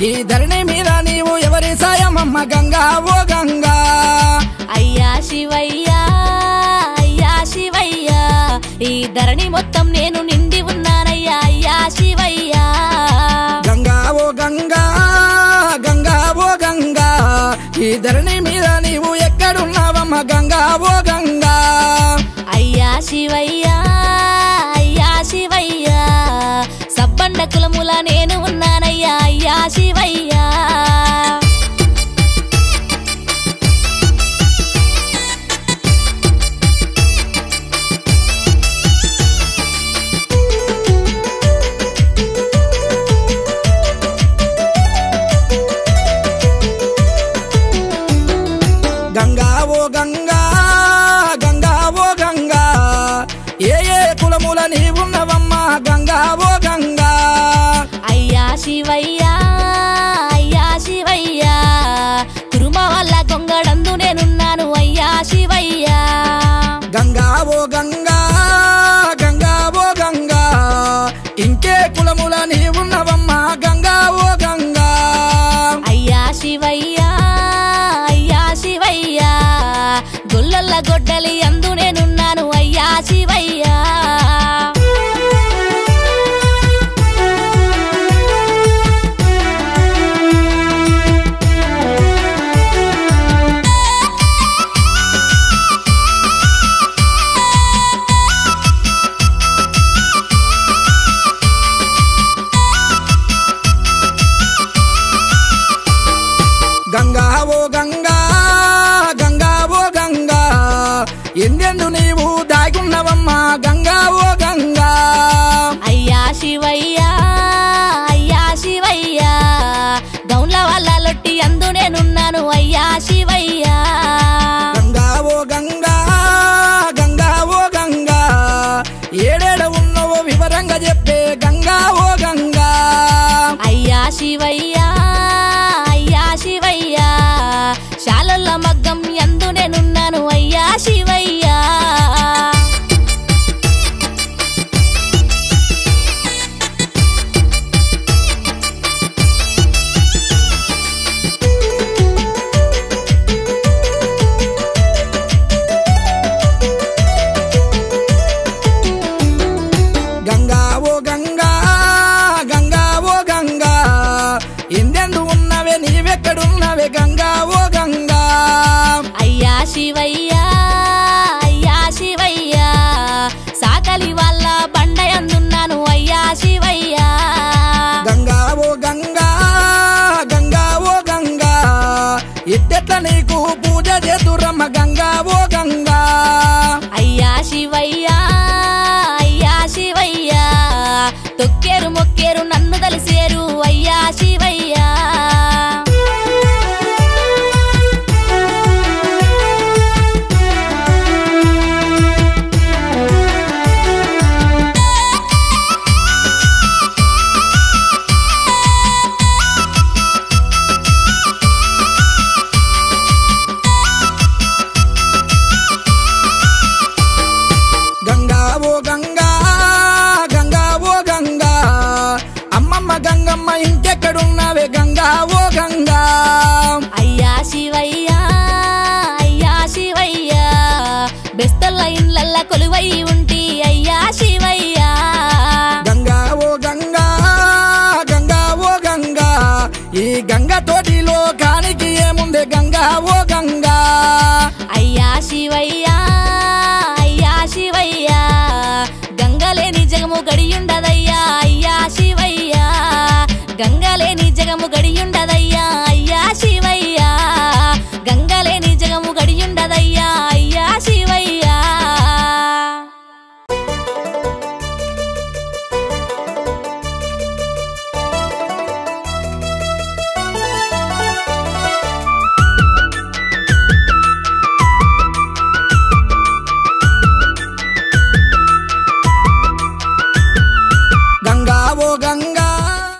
ఈ ధరణి మీద నీవు ఎవరి సాయమమ్మ గంగా? ఓ గంగా. అయ్యా శివయ్యా అయ్యా శివయ్యా ఈ ధరణి మొత్తం నేను నిండి ఉన్నానయ్యా. అయ్యా శివయ్యా. గంగా ఓ గంగా గంగా ఓ గంగా. ఈ ధరణి మీద నీవు ఎక్కడున్నావమ్మ గంగా? ఓ గంగా. అయ్యా శివయ్యా అయ్యా శివయ్యా సబ్బండ కులముల నేను ఉన్నానయ్యా కులముల నీవున్నవమ్మ. గంగా ఓ గంగా. అయ్యా శివయ్యా అయ్యా శివయ్యా. కురుమ వల్ల గొంగడందు నేనున్నాను. అయ్యా శివయ్యా. గంగా ఓ గంగా గంగా ఓ గంగా. ఇంకే కులముల నీవున్నవమ్మ. గంగా ఓ గంగా. అయ్యా శివయ్యా అయ్యా శివయ్యా. గొల్లల్ల గొడ్డలి అందు నేనున్నాను అయ్యా శివయ్యా. గంగా ఓ గంగా గంగా ఓ గంగా. ఏడేడ ఉన్నవో వివరంగా చెప్పే గంగా ఓ గంగా. అయ్యా శివయ్యా అయ్యా శివయ్యా. శాలల్ల మగ్గం ఎందు నేనున్నాను అయ్యా శివయ్యా. ఇట్టెట్ల నీకు పూజ చేతురమ్మ గంగా ఓ గంగా. అయ్యా శివయ్యా అయ్యా శివయ్యా. తొక్కేరు మొక్కేరు నన్ను కలిసేరు అయ్యా ఓ గంగా. అయ్యా శివయ్యా అయ్యా శివయ్యా బెస్తల ఇండ్లల్ల కొలువై ఉంటి అయ్యా శివయ్యా. గంగా ఓ గంగా గంగా ఓ గంగా. ఈ గంగ తోటి లోకానికి ఏముంది? గంగా ఓ గంగా. అయ్యా శివయ్యా అయ్యా శివయ్యా గంగలేని జగము గడియుండదయ్యా. అయ్యా శివయ్యా గంగలే